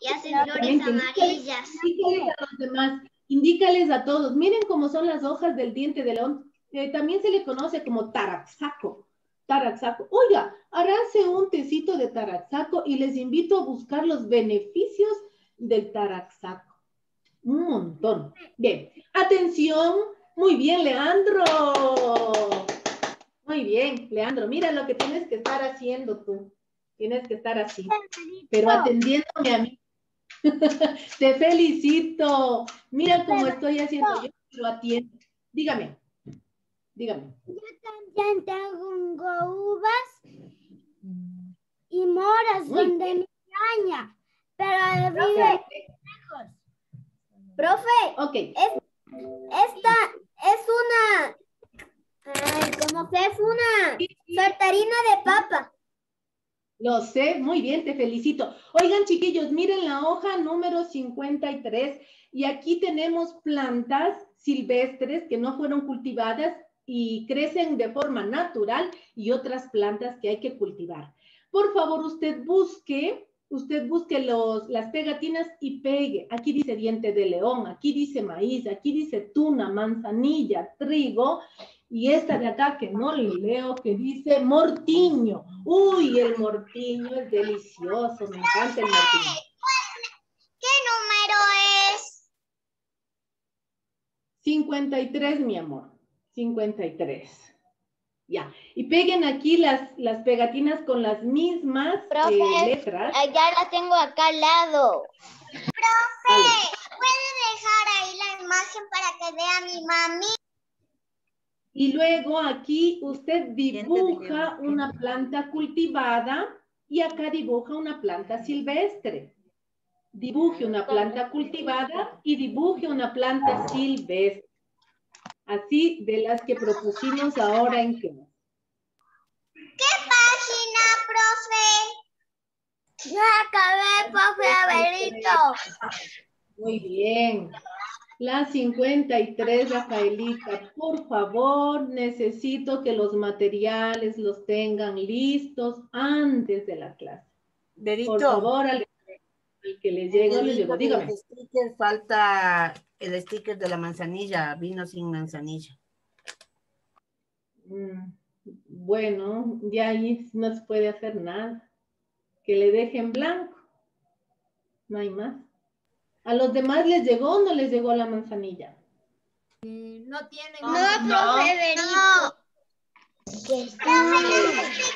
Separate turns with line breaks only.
Y hace flores amarillas.
Indícales a los demás, indícales a todos. Miren cómo son las hojas del diente de león. Eh, también se le conoce como taraxaco. Taraxaco. Oiga, haráse un tecito de taraxaco y les invito a buscar los beneficios del taraxaco. Un montón. Bien, atención. Muy bien, Leandro. Muy bien, Leandro. Mira lo que tienes que estar haciendo tú. Tienes que estar así, pero atendiéndome a mí. Te felicito. Mira cómo estoy haciendo yo, lo atiendo. Dígame, dígame.
Yo también tengo uvas y moras donde mi araña, pero vive lejos. Profe,
Ok,
es, esta es una, ay, como que es una saltarina de papa.
Lo sé, muy bien, te felicito. Oigan, chiquillos, miren la hoja número 53 y aquí tenemos plantas silvestres que no fueron cultivadas y crecen de forma natural y otras plantas que hay que cultivar. Por favor, usted busque, usted busque los, las pegatinas y pegue. Aquí dice diente de león, aquí dice maíz, aquí dice tuna, manzanilla, trigo y esta de acá que no le leo que dice mortiño. Uy, el mortiño es delicioso, me encanta el mortiño.
¿Qué número es?
53, mi amor. 53. Ya. Y peguen aquí las, las pegatinas con las mismas eh,
Profe,
letras.
Ya la tengo acá al lado.
Vale.
¿puede dejar ahí la imagen para que vea mi mami?
Y luego aquí usted dibuja una planta cultivada y acá dibuja una planta silvestre. Dibuje una planta cultivada y dibuje una planta silvestre. Así de las que propusimos ahora en clase.
¿Qué página, profe? Ya acabé, profe Abelito.
Muy bien. La 53, Rafaelita, por favor, necesito que los materiales los tengan listos antes de la clase.
Dedito.
Por favor, al, al que le llegue, le llego. Dígame.
falta el sticker de la manzanilla, vino sin manzanilla.
Mm, Bueno, ya ahí no se puede hacer nada. Que le dejen blanco. No hay más. ¿A los demás les llegó o no les llegó la manzanilla?
No tiene.
No,
profe. ¿cuál es? llegó, profe